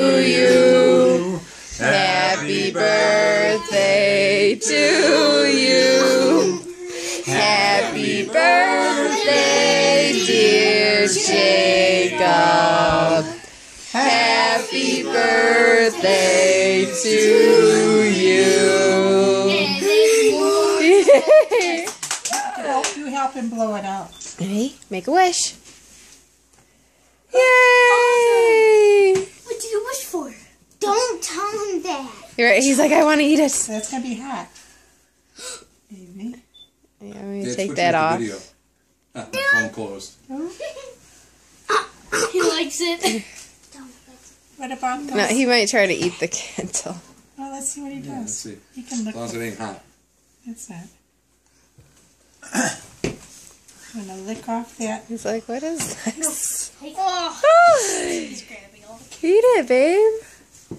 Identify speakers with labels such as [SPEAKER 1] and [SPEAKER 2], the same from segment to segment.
[SPEAKER 1] you. Happy birthday to you. Happy birthday, dear Jacob. Happy birthday to you.
[SPEAKER 2] You help him blow it out.
[SPEAKER 1] Ready? Make a wish. Yay!
[SPEAKER 3] What do you wish for? Don't tell him that.
[SPEAKER 1] You're right. He's like, I want to eat it.
[SPEAKER 2] That's gonna be hot. Baby.
[SPEAKER 1] Yeah, I'm gonna
[SPEAKER 4] Dad,
[SPEAKER 1] take that
[SPEAKER 4] off
[SPEAKER 1] off.
[SPEAKER 4] the video. Ah, my phone closed.
[SPEAKER 3] he likes it.
[SPEAKER 2] What about those?
[SPEAKER 1] No, he might try to eat the candle.
[SPEAKER 2] Well, let's see what he
[SPEAKER 4] Yeah, let's
[SPEAKER 2] does.
[SPEAKER 4] see.
[SPEAKER 2] He can look.
[SPEAKER 4] As
[SPEAKER 2] look.
[SPEAKER 4] long as it ain't hot.
[SPEAKER 2] It's not. I'm gonna lick off that.
[SPEAKER 1] He's like, what is this?
[SPEAKER 3] Oh,
[SPEAKER 1] Oh,
[SPEAKER 3] he's grabbing all.
[SPEAKER 1] eat it, babe.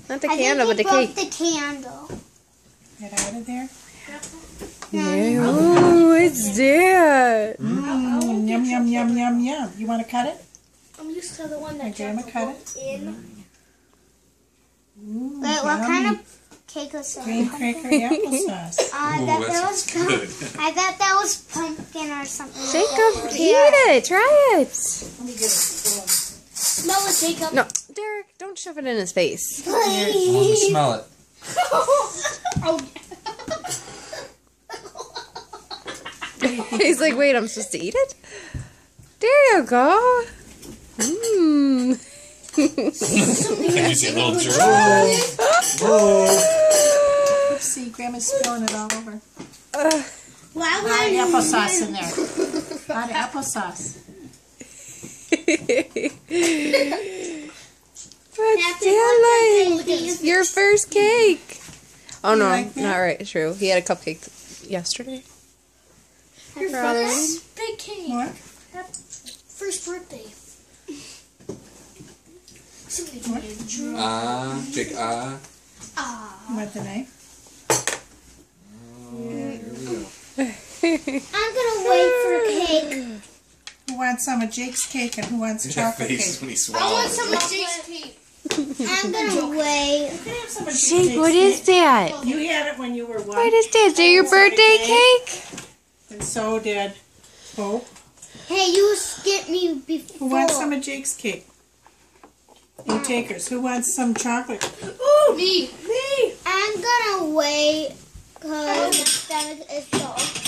[SPEAKER 1] Not the
[SPEAKER 3] I
[SPEAKER 1] candle, but the
[SPEAKER 3] he
[SPEAKER 1] cake.
[SPEAKER 3] broke the candle.
[SPEAKER 2] Get out of there.
[SPEAKER 1] Yeah. Oh, it's dead.
[SPEAKER 2] Mm, yum yum yum yum yum. You want to cut it?
[SPEAKER 3] I'm used to the one
[SPEAKER 2] My
[SPEAKER 3] that
[SPEAKER 2] grandma
[SPEAKER 3] Jeff
[SPEAKER 2] cut
[SPEAKER 3] it. in.
[SPEAKER 2] Ooh,
[SPEAKER 3] Wait, what
[SPEAKER 2] yummy.
[SPEAKER 3] kind of cake was that?
[SPEAKER 2] graham cracker applesauce?
[SPEAKER 3] Uh, I
[SPEAKER 4] Ooh,
[SPEAKER 3] thought
[SPEAKER 4] that
[SPEAKER 3] that was
[SPEAKER 4] good.
[SPEAKER 3] I thought that was pumpkin or something. like
[SPEAKER 1] Jacob,
[SPEAKER 3] that.
[SPEAKER 1] eat it. Try it.
[SPEAKER 2] Let me get it.
[SPEAKER 3] Smell it, Jacob.
[SPEAKER 1] No, Derek, don't shove it in his face.
[SPEAKER 4] I want to smell it.
[SPEAKER 3] oh,
[SPEAKER 1] He's like, wait, I'm supposed to eat it? There you go. Mmm.
[SPEAKER 4] you see a little drool.
[SPEAKER 2] Oopsie, Grandma's spilling it all over.
[SPEAKER 3] Why
[SPEAKER 2] A lot of applesauce in there. A lot of applesauce.
[SPEAKER 1] What's
[SPEAKER 3] Happy birthday.
[SPEAKER 1] Your first cake. Oh no,
[SPEAKER 2] like
[SPEAKER 1] not right. True. He had a cupcake yesterday.
[SPEAKER 3] Your
[SPEAKER 1] brother.
[SPEAKER 3] first big cake.
[SPEAKER 2] What?
[SPEAKER 3] First birthday. Somebody
[SPEAKER 2] What?
[SPEAKER 3] made a dream.
[SPEAKER 4] Ah, big ah.
[SPEAKER 3] Ah.
[SPEAKER 2] You the knife?
[SPEAKER 4] Oh, here.
[SPEAKER 3] I'm gonna wait for a cake.
[SPEAKER 2] Who wants some of Jake's cake and who wants
[SPEAKER 4] That
[SPEAKER 2] chocolate
[SPEAKER 4] face
[SPEAKER 2] cake?
[SPEAKER 4] when he
[SPEAKER 3] I want some of Jake's cake. I'm gonna wait.
[SPEAKER 2] You can have some of
[SPEAKER 1] Jake,
[SPEAKER 2] Jake's
[SPEAKER 1] what
[SPEAKER 2] cake.
[SPEAKER 1] is that?
[SPEAKER 2] You had it when you were one.
[SPEAKER 1] What is that? Is that your birthday cake?
[SPEAKER 2] And so did Hope.
[SPEAKER 3] Hey, you skipped me before.
[SPEAKER 2] Who wants some of Jake's cake? You takers. Who wants some chocolate?
[SPEAKER 3] Ooh, me. Me. I'm gonna wait because my stomach is so.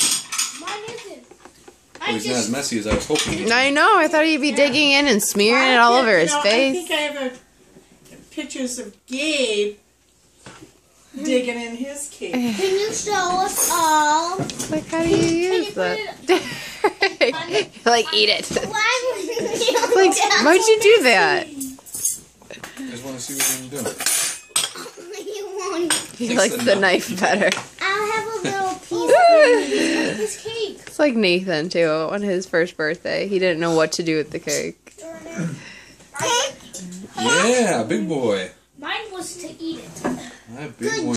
[SPEAKER 3] Mine isn't.
[SPEAKER 4] Oh, not as messy as I was hoping.
[SPEAKER 1] I know. I thought he'd be digging in and smearing it all over
[SPEAKER 2] You
[SPEAKER 1] his
[SPEAKER 2] know, I think I have a, pictures of Gabe digging in his cake.
[SPEAKER 3] Can you show us all?
[SPEAKER 1] Like, how do you use
[SPEAKER 3] you
[SPEAKER 1] that? like, eat it.
[SPEAKER 3] Why would you
[SPEAKER 1] Like, why'd you do that?
[SPEAKER 4] I just want to see what you're going to do.
[SPEAKER 3] You want?
[SPEAKER 1] He likes
[SPEAKER 4] the
[SPEAKER 1] the
[SPEAKER 4] knife.
[SPEAKER 1] knife better.
[SPEAKER 3] I'll have a little piece of cake.
[SPEAKER 1] It's like Nathan too on his first birthday. He didn't know what to do with the cake.
[SPEAKER 4] Yeah, big boy.
[SPEAKER 3] Mine was to eat it.
[SPEAKER 4] That big boy.